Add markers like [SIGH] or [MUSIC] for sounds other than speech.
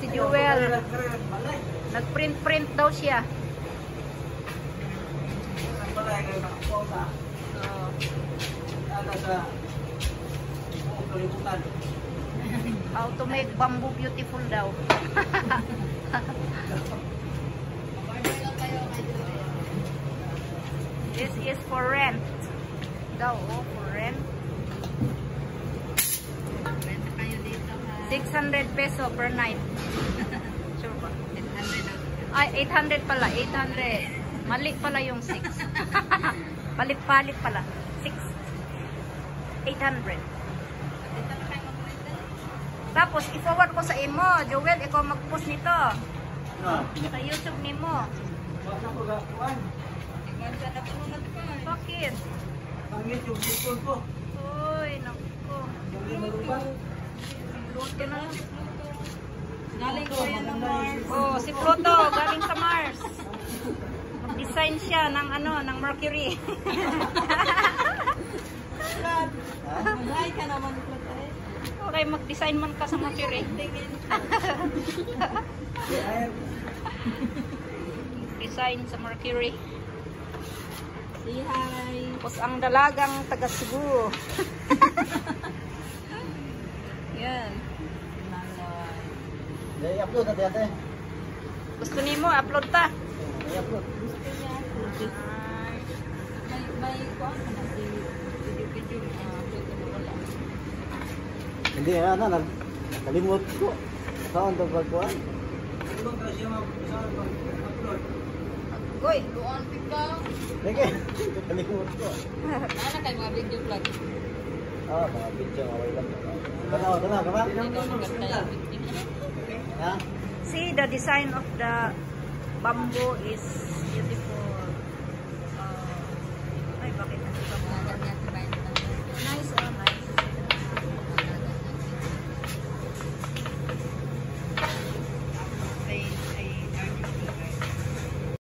Si Jewel, nag-print-print daw siya. [LAUGHS] How to make bamboo beautiful daw. [LAUGHS] This is for rent. Daw, oh, for rent. 600 peso per night. [LAUGHS] Sure ba? Ay, 800 pala. 800. Mali pala yung 6. [LAUGHS] Palit-palit pala. 6. 800. Tapos, i-forward ko sa imo. Joel, ikaw mag-post nito. Sa YouTube nimo. Bakit? Uy, Pluto na. Galing ko yan ng Mars. Oh, si Pluto, galing sa Mars. Mag-design siya ng ano, ng Mercury. Mag-hi ka naman, Platoy. okay, mag-design man ka sa Mercury. Design sa Mercury. Say hi. Tapos ang dalagang taga Cebu. [LAUGHS] Yan. I-upload na dati. Gusto ni upload ta. I-upload. Gusto niya. May, may, kuhan ka video-video. Hindi, ano, na, nalimot ko. Saan daw pagkuhan? Tulong ka siya mag-upload. Goy, doon tiglaw. Sige, nalimot video vlog? Oo, mga video. Okay lang. Tanaw, tanaw, tanaw. See the design of the bamboo is